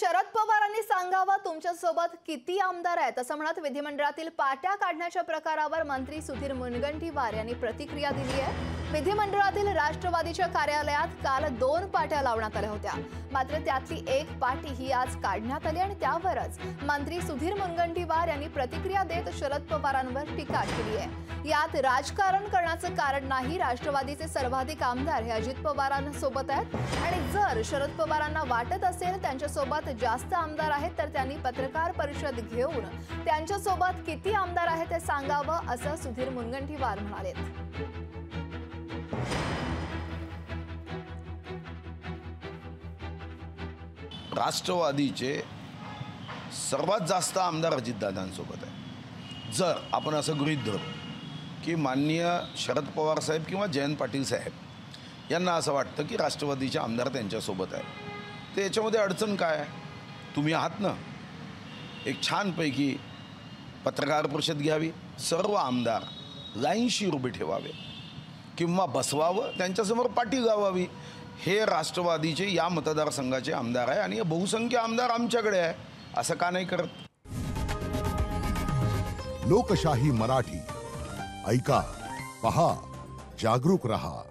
शरद पवार पवारांनी सांगावा? तुमच्यासोबत किती आमदार आहेत? असं म्हणत विधिमंडळातील पाट्या काढण्याच्या प्रकारावर मंत्री सुधीर मुनगंटीवार यांनी प्रतिक्रिया दिली आहे. विधिमंडळातील राष्ट्रवादीच्या कार्यालयात काल दोन पाट्या लावण्यात आल्या होत्या. मात्र त्यातली एक पाटी ही आज काढण्यात आली आणि त्यावरच मंत्री सुधीर मुनगंटीवार यांनी प्रतिक्रिया देत शरद पवारांवर टीका केली आहे. यात राजकारण करण्याचं कारण नाही राष्ट्रवादीचे सर्वाधिक आमदार हे अजित पवारांसोबत आहेत. आणि जर शरद पवारांना वाटत असेल त्यांच्यासोबत जास्त आमदार आहेत तर त्यांनी पत्रकार परिषद घेऊन त्यांच्यासोबत किती आमदार आहेत ते सांगावं असं सुधीर मुनगंटीवार म्हणालेत. राष्ट्रवादीचे सर्वात जास्त आमदार अजितदादांसोबत आहे जर आपण असं गृहीत धरू की माननीय शरद पवार साहेब किंवा जयंत पाटील साहेब यांना असं वाटतं की राष्ट्रवादीचे आमदार त्यांच्यासोबत आहे तर याच्यामध्ये अडचण काय आहे? तुम्ही आहात ना एक छानपैकी पत्रकार परिषद घ्यावी सर्व आमदार लाईनशी उभे ठेवावे किंवा बसवावं त्यांच्यासमोर पाठी गावावी. हे राष्ट्रवादीचे या मतदारसंघाचे आमदार आहे आणि बहुसंख्य आमदार आमच्याकडे आहे असं का नाही करत? लोकशाही मराठी. ऐका पहा जागरूक रहा.